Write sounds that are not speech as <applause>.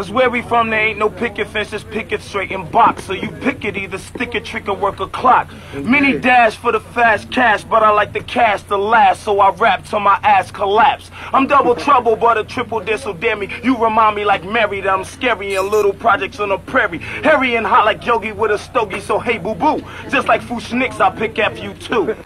Cause where we from, there ain't no picket fences. picket straight and box. So you pick it, either stick it, trick, or work a clock. Mini dash for the fast cash, but I like the cash to last, so I rap till my ass collapse. I'm double <laughs> trouble, but a triple diss, so damn me. You remind me like Mary that I'm scary in little projects on the prairie. Hairy and hot like Yogi with a stogie, so hey boo boo. Just like Fushnicks, I pick after you too.